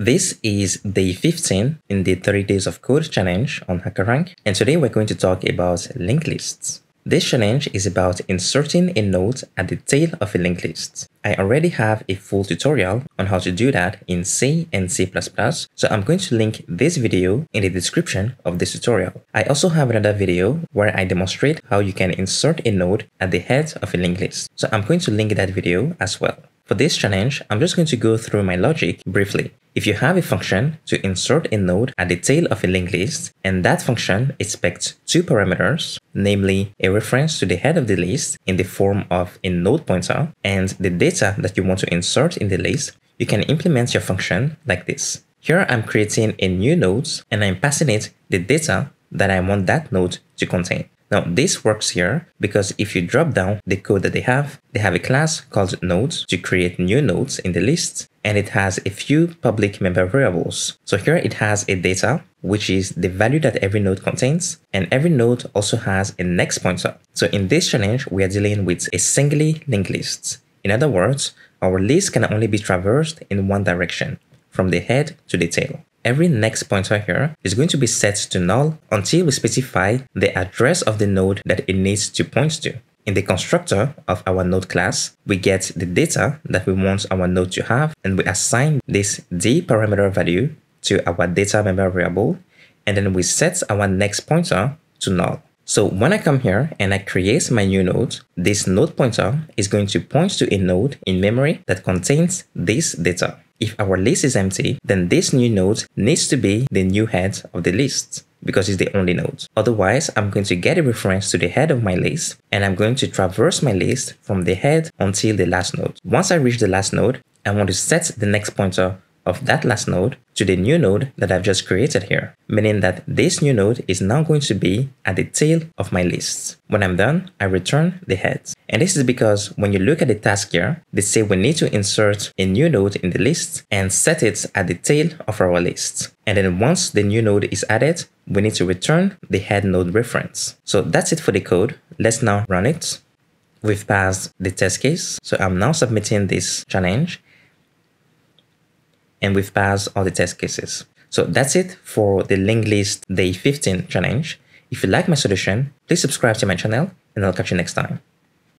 This is day 15 in the 30 days of code challenge on HackerRank and today we're going to talk about linked lists. This challenge is about inserting a node at the tail of a linked list. I already have a full tutorial on how to do that in C and C++, so I'm going to link this video in the description of this tutorial. I also have another video where I demonstrate how you can insert a node at the head of a linked list, so I'm going to link that video as well. For this challenge, I'm just going to go through my logic briefly. If you have a function to insert a node at the tail of a linked list, and that function expects two parameters, namely a reference to the head of the list in the form of a node pointer and the data that you want to insert in the list, you can implement your function like this. Here I'm creating a new node and I'm passing it the data that I want that node to contain. Now this works here because if you drop down the code that they have, they have a class called nodes to create new nodes in the list and it has a few public member variables. So here it has a data, which is the value that every node contains, and every node also has a next pointer. So in this challenge, we are dealing with a singly linked list. In other words, our list can only be traversed in one direction, from the head to the tail. Every next pointer here is going to be set to null until we specify the address of the node that it needs to point to. In the constructor of our node class, we get the data that we want our node to have and we assign this d parameter value to our data member variable and then we set our next pointer to null. So when I come here and I create my new node, this node pointer is going to point to a node in memory that contains this data. If our list is empty, then this new node needs to be the new head of the list because it's the only node. Otherwise, I'm going to get a reference to the head of my list and I'm going to traverse my list from the head until the last node. Once I reach the last node, I want to set the next pointer of that last node to the new node that I've just created here, meaning that this new node is now going to be at the tail of my list. When I'm done, I return the heads. And this is because when you look at the task here, they say we need to insert a new node in the list and set it at the tail of our list. And then once the new node is added, we need to return the head node reference. So that's it for the code. Let's now run it. We've passed the test case. So I'm now submitting this challenge and we've passed all the test cases. So that's it for the linked list day 15 challenge. If you like my solution, please subscribe to my channel and I'll catch you next time.